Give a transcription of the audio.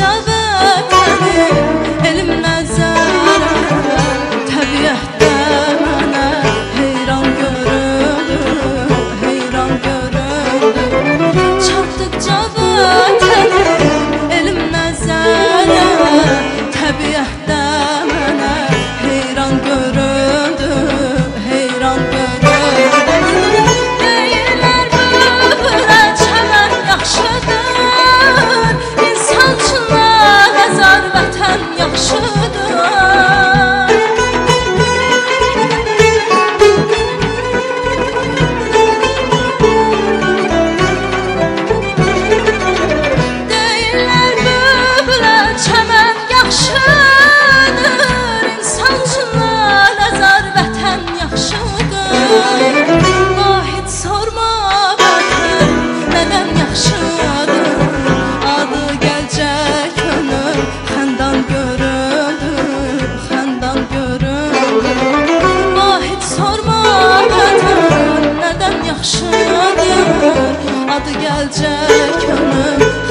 other. Nədən yaxşıdır Adı gəlcək könül